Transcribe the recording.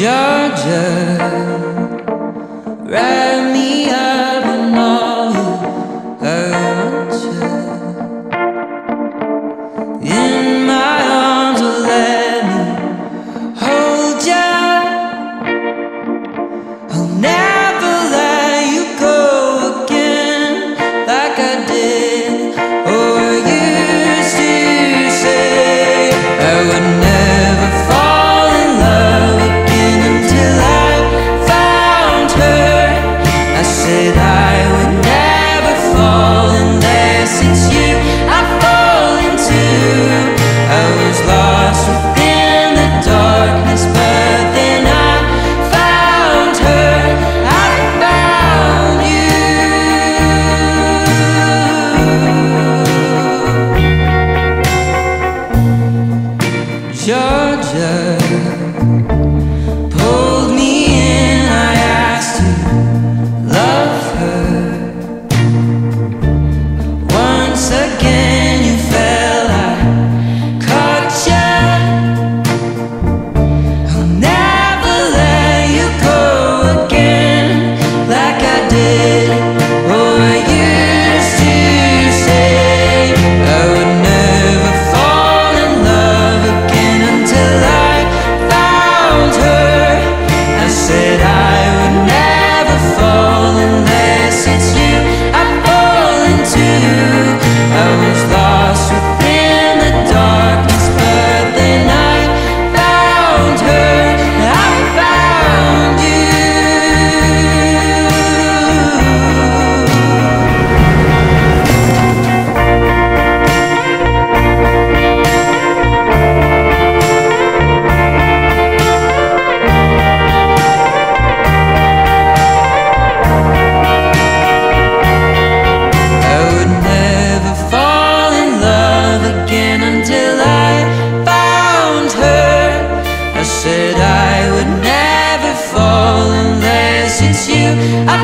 Georgia, write me up. said I would never fall unless it's you. I